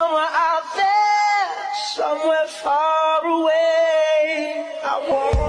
Somewhere out there, somewhere far away, I want.